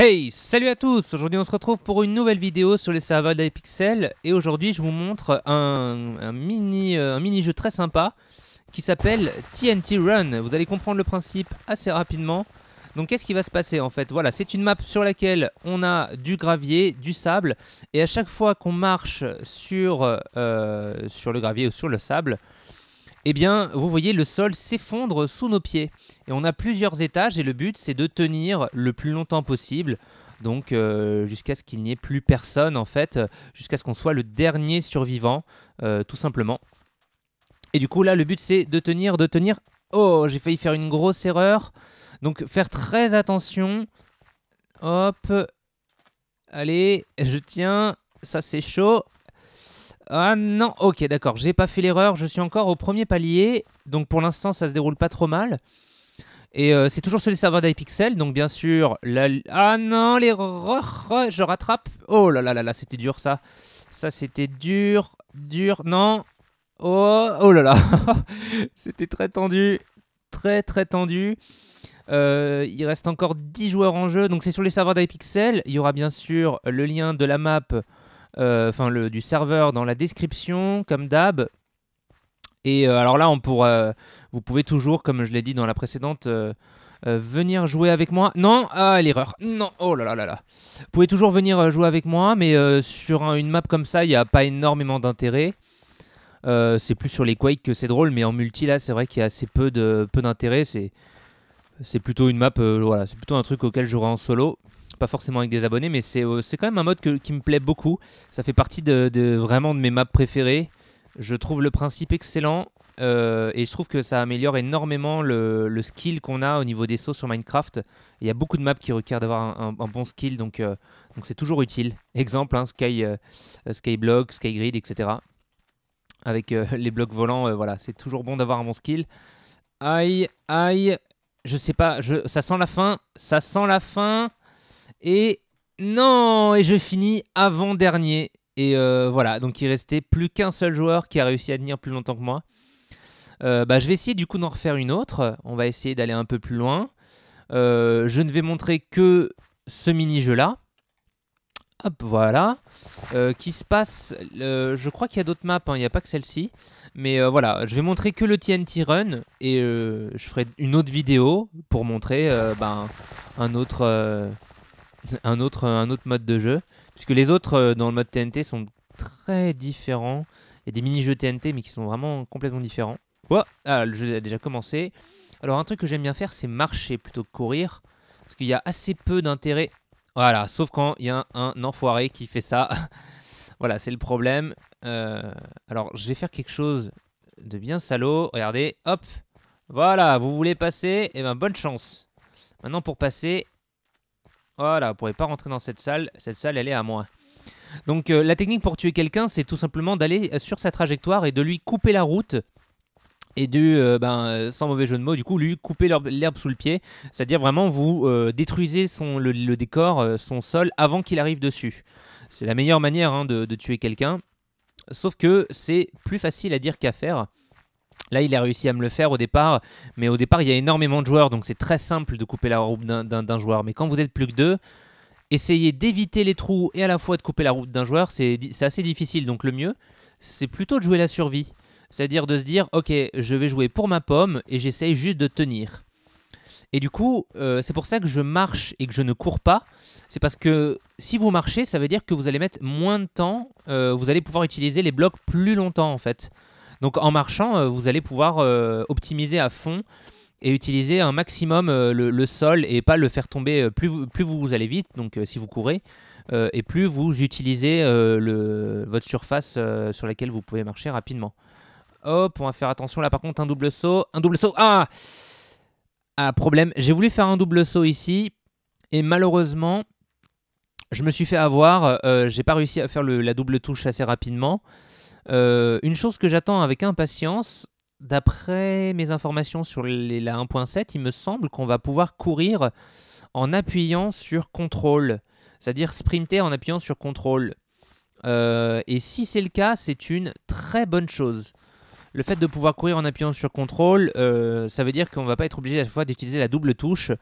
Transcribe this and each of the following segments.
Hey, salut à tous Aujourd'hui on se retrouve pour une nouvelle vidéo sur les serveurs d'Hypixel et aujourd'hui je vous montre un, mini, euh, très sympa qui s'appelle TNT Run. Vous allez comprendre le principe assez rapidement. Donc qu'est-ce qui va se passer en fait? Voilà, c'est une map sur laquelle on a du gravier, du sable et à chaque fois qu'on marche sur, euh, sur le gravier ou sur le sable, eh bien, vous voyez, le sol s'effondre sous nos pieds. Et on a plusieurs étages et le but, c'est de tenir le plus longtemps possible. Donc, euh, jusqu'à ce qu'il n'y ait plus personne, en fait, jusqu'à ce qu'on soit le dernier survivant, euh, tout simplement. Et du coup, là, le but, c'est de tenir, de tenir. Oh, j'ai failli faire une grosse erreur. Donc, faire très attention. Hop. Allez, je tiens. Ça, c'est chaud. Ah non, ok, d'accord, j'ai pas fait l'erreur, je suis encore au premier palier, donc pour l'instant ça se déroule pas trop mal. Et euh, c'est toujours sur les serveurs d'iPixel, donc bien sûr, ah non, l'erreur, je rattrape. Oh là là là là, c'était dur ça. Ça c'était dur, dur, non. Oh, oh là là, c'était très tendu, très très tendu. Euh, il reste encore 10 joueurs en jeu, donc c'est sur les serveurs d'iPixel. Il y aura bien sûr le lien de la map enfin le du serveur dans la description comme d'hab. Et euh, alors là, on pourra, vous pouvez toujours, comme je l'ai dit dans la précédente, euh, venir jouer avec moi. Non, ah l'erreur. Non, oh là là là là. Vous pouvez toujours venir jouer avec moi, mais sur une map comme ça, il n'y a pas énormément d'intérêt. c'est plus sur les Quake que c'est drôle, mais en multi là, c'est vrai qu'il y a assez peu de peu d'intérêt. C'est plutôt une map, voilà, c'est plutôt un truc auquel jouerai en solo pas forcément avec des abonnés, mais c'est euh, quand même un mode qui me plaît beaucoup. Ça fait partie de, vraiment de mes maps préférées. Je trouve le principe excellent euh, et je trouve que ça améliore énormément le, skill qu'on a au niveau des sauts sur Minecraft. Il y a beaucoup de maps qui requièrent d'avoir un, bon skill, donc euh, donc c'est toujours utile. Exemple, hein, Sky, Skyblock, Skygrid, etc. Avec les blocs volants, voilà, c'est toujours bon d'avoir un bon skill. Aïe, aïe, je sais pas, je, ça sent la fin, ça sent la fin. Et non, et je finis avant-dernier. Et euh, voilà, donc il restait plus qu'un seul joueur qui a réussi à tenir plus longtemps que moi. Euh, bah, je vais essayer du coup d'en refaire une autre. On va essayer d'aller un peu plus loin. Euh, je ne vais montrer que ce mini-jeu là. Hop, voilà. qui se passe. je crois qu'il y a d'autres maps, hein. il n'y a pas que celle-ci. Mais voilà, je vais montrer que le TNT Run. Et je ferai une autre vidéo pour montrer ben, un autre un autre, mode de jeu. Puisque les autres euh, dans le mode TNT sont très différents. Il y a des mini-jeux TNT mais qui sont vraiment complètement différents. Oh, ah, le jeu a déjà commencé. Alors un truc que j'aime bien faire c'est marcher plutôt que courir. Parce qu'il y a assez peu d'intérêt. Voilà, sauf quand il y a un, enfoiré qui fait ça. voilà, c'est le problème. Euh, alors je vais faire quelque chose de bien salaud. Regardez, hop. Voilà, vous voulez passer? Eh ben bonne chance. Maintenant pour passer, voilà, vous ne pourrez pas rentrer dans cette salle. Cette salle, elle est à moi. Donc euh, la technique pour tuer quelqu'un, c'est tout simplement d'aller euh, sur sa trajectoire et de lui couper la route. Et de, euh, ben, sans mauvais jeu de mots, du coup, lui couper l'herbe sous le pied. C'est-à-dire vraiment, vous détruisez son, le, décor, son sol, avant qu'il arrive dessus. C'est la meilleure manière hein, de tuer quelqu'un. Sauf que c'est plus facile à dire qu'à faire. Là, il a réussi à me le faire au départ, mais au départ, il y a énormément de joueurs, donc c'est très simple de couper la route d'un joueur. Mais quand vous êtes plus que deux, essayez d'éviter les trous et à la fois de couper la route d'un joueur, c'est assez difficile. Donc le mieux, c'est plutôt de jouer la survie. C'est-à-dire de se dire, ok, je vais jouer pour ma pomme et j'essaye juste de tenir. Et du coup, euh, c'est pour ça que je marche et que je ne cours pas. C'est parce que si vous marchez, ça veut dire que vous allez mettre moins de temps. Euh, vous allez pouvoir utiliser les blocs plus longtemps en fait. Donc en marchant, euh, vous allez pouvoir euh, optimiser à fond et utiliser un maximum euh, le, sol et pas le faire tomber plus, vous allez vite, donc si vous courez, et plus vous utilisez votre surface sur laquelle vous pouvez marcher rapidement. Hop, on va faire attention là par contre un double saut, un double saut, ah Ah problème, j'ai voulu faire un double saut ici et malheureusement je me suis fait avoir, j'ai pas réussi à faire la double touche assez rapidement. Euh, une chose que j'attends avec impatience, d'après mes informations sur la 1.7, il me semble qu'on va pouvoir courir en appuyant sur contrôle, c'est-à-dire sprinter en appuyant sur contrôle. Euh, et si c'est le cas, c'est une très bonne chose. le fait de pouvoir courir en appuyant sur contrôle, euh, ça veut dire qu'on va pas être obligé à la fois d'utiliser la double touche,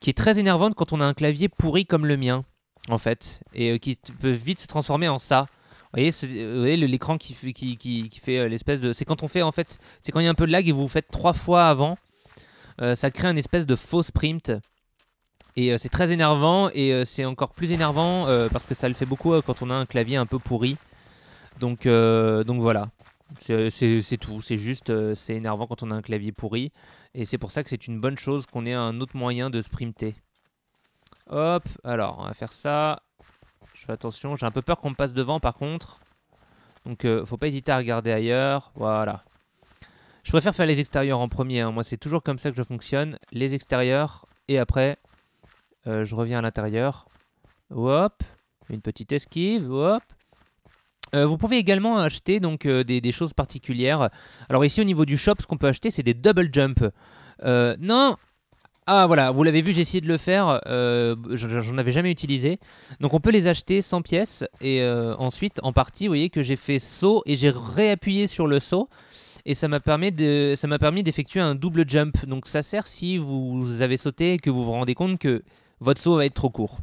qui est très énervante quand on a un clavier pourri comme le mien, en fait, et qui peut vite se transformer en ça. Vous voyez, l'écran qui, fait, fait l'espèce de... C'est quand on fait, en fait, c'est quand il y a un peu de lag et vous, vous faites trois fois avant, ça crée un espèce de faux sprint. Et c'est très énervant, et c'est encore plus énervant parce que ça le fait beaucoup quand on a un clavier un peu pourri. Donc, donc voilà. C'est tout, c'est juste, euh, c'est énervant quand on a un clavier pourri. Et c'est pour ça que c'est une bonne chose qu'on ait un autre moyen de sprinter. Hop, alors on va faire ça. Je fais attention, j'ai un peu peur qu'on me passe devant par contre. Donc euh, faut pas hésiter à regarder ailleurs. Voilà. Je préfère faire les extérieurs en premier. Hein. Moi c'est toujours comme ça que je fonctionne. Les extérieurs et après euh, je reviens à l'intérieur. Hop, une petite esquive. Hop. Euh, vous pouvez également acheter donc des, choses particulières. Alors ici au niveau du shop, ce qu'on peut acheter, c'est des double jump. Non Ah voilà, vous l'avez vu, j'ai essayé de le faire. J'en avais jamais utilisé. Donc on peut les acheter 100 pièces. Et ensuite, en partie, vous voyez que j'ai fait saut et j'ai réappuyé sur le saut. Et ça m'a permis d'effectuer un double jump. Donc ça sert si vous avez sauté et que vous vous rendez compte que votre saut va être trop court.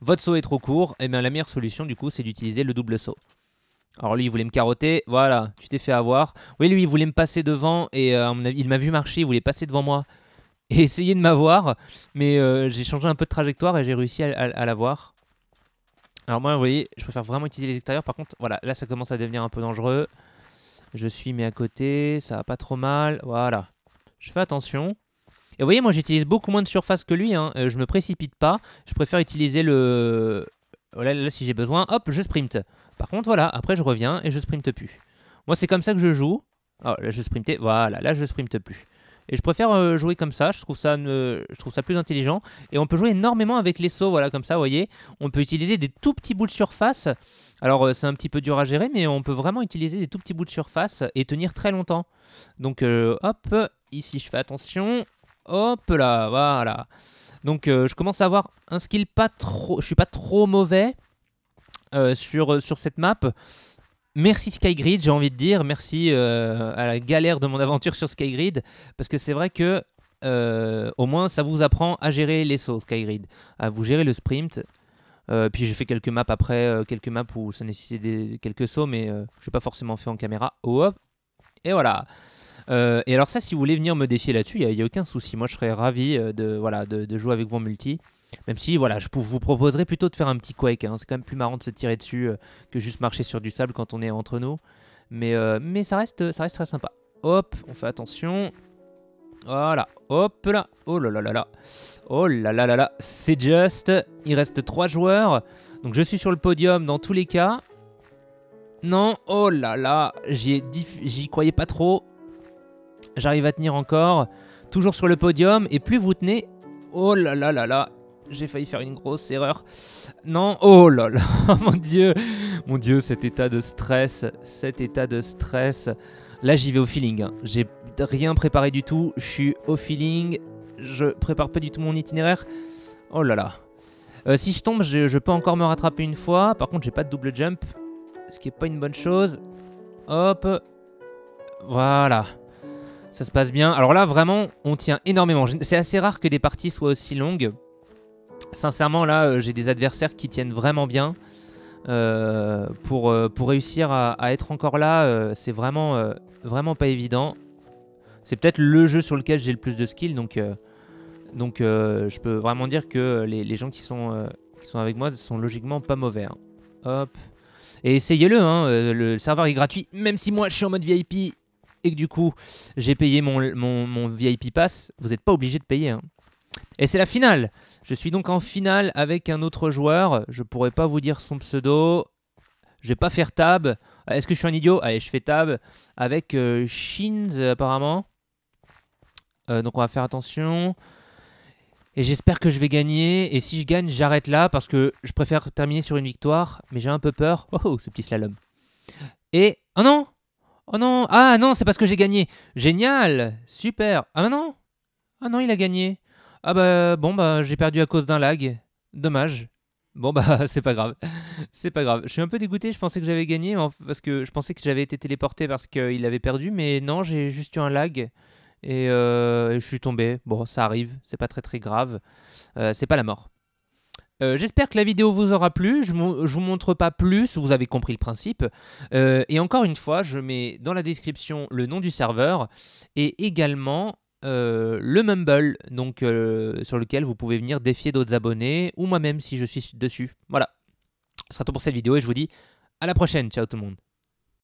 Votre saut est trop court, et bien la meilleure solution du coup c'est d'utiliser le double saut. Alors lui, il voulait me carotter. Voilà, tu t'es fait avoir. Oui, lui, il voulait me passer devant et euh, il m'a vu marcher, il voulait passer devant moi et essayer de m'avoir. Mais euh, j'ai changé un peu de trajectoire et j'ai réussi à, l'avoir. Alors moi, vous voyez, je préfère vraiment utiliser les extérieurs. Par contre, voilà, là, ça commence à devenir un peu dangereux. Je suis mis à côté, ça va pas trop mal. Voilà. Je fais attention. Et vous voyez, moi, j'utilise beaucoup moins de surface que lui. Hein. Euh, je me précipite pas. Je préfère utiliser le... Voilà, là, si j'ai besoin, hop, je sprint. Par contre, voilà, après je reviens et je sprinte plus. Moi, c'est comme ça que je joue. Oh, là, je sprintais. Voilà, là, je sprinte plus. Et je préfère euh, jouer comme ça, je trouve ça, je trouve ça plus intelligent. Et on peut jouer énormément avec les sauts, voilà, comme ça, vous voyez. On peut utiliser des tout petits bouts de surface. Alors, euh, c'est un petit peu dur à gérer, mais on peut vraiment utiliser des tout petits bouts de surface et tenir très longtemps. Donc, euh, hop, ici, je fais attention. Hop là, voilà. Donc, je commence à avoir un skill pas trop... Je suis pas trop mauvais. Sur, sur cette map. Merci Skygrid, j'ai envie de dire. Merci euh, à la galère de mon aventure sur Skygrid. Parce que c'est vrai que au moins ça vous apprend à gérer les sauts Skygrid. À vous gérer le sprint. puis j'ai fait quelques maps après, quelques maps où ça nécessitait quelques sauts, mais je n'ai pas forcément fait en caméra. Oh, et voilà. et alors ça, si vous voulez venir me défier là-dessus, il n'y a, aucun souci. Moi, je serais ravi de, voilà, de, de jouer avec vous en multi. Même si, voilà, je vous proposerais plutôt de faire un petit Quake. Hein. C'est quand même plus marrant de se tirer dessus euh, que juste marcher sur du sable quand on est entre nous. Mais, euh, mais ça, reste, ça reste très sympa. Hop, on fait attention. Voilà, hop là. Oh là là là là. Oh là là là là. C'est juste. Il reste 3 joueurs. Donc je suis sur le podium dans tous les cas. Non, oh là là. J'y croyais pas trop. J'arrive à tenir encore. Toujours sur le podium. Et plus vous tenez. Oh là là là là j'ai failli faire une grosse erreur. Non, oh là là, mon dieu, mon dieu, cet état de stress, cet état de stress. Là, j'y vais au feeling. Hein. J'ai rien préparé du tout. Je suis au feeling. Je prépare pas du tout mon itinéraire. Oh là là. Euh, si je tombe, je, peux encore me rattraper une fois. Par contre, j'ai pas de double jump, ce qui est pas une bonne chose. Hop, voilà. Ça se passe bien. Alors là, vraiment, on tient énormément. C'est assez rare que des parties soient aussi longues. Sincèrement, là, euh, j'ai des adversaires qui tiennent vraiment bien. Euh, pour, euh, pour réussir à, être encore là, c'est vraiment, vraiment pas évident. C'est peut-être le jeu sur lequel j'ai le plus de skill, donc, donc je peux vraiment dire que les, gens qui sont, qui sont avec moi sont logiquement pas mauvais. Hein. Hop. Et essayez-le, hein, le serveur est gratuit, même si moi je suis en mode VIP et que du coup j'ai payé mon, mon, VIP pass, vous n'êtes pas obligé de payer. Hein. Et c'est la finale je suis donc en finale avec un autre joueur. Je pourrais pas vous dire son pseudo. Je vais pas faire tab. Est-ce que je suis un idiot? Allez, je fais tab avec euh, Shins apparemment. Euh, donc on va faire attention. Et j'espère que je vais gagner. Et si je gagne, j'arrête là parce que je préfère terminer sur une victoire. Mais j'ai un peu peur. Oh, oh, ce petit slalom. Et... Oh non Oh non Ah non, c'est parce que j'ai gagné. Génial Super Ah non Ah non, il a gagné. Ah bah bon bah j'ai perdu à cause d'un lag. Dommage. Bon bah c'est pas grave, c'est pas grave. Je suis un peu dégoûté, je pensais que j'avais gagné parce que je pensais que j'avais été téléporté parce qu'il avait perdu, mais non, j'ai juste eu un lag et, euh, je suis tombé. Bon, ça arrive, c'est pas très très grave, euh, c'est pas la mort. Euh, j'espère que la vidéo vous aura plu. Je ne vous montre pas plus, vous avez compris le principe. et encore une fois, je mets dans la description le nom du serveur et également euh, le Mumble, euh, sur lequel vous pouvez venir défier d'autres abonnés ou moi-même si je suis dessus. Voilà. Ce sera tout pour cette vidéo et je vous dis à la prochaine. Ciao tout le monde.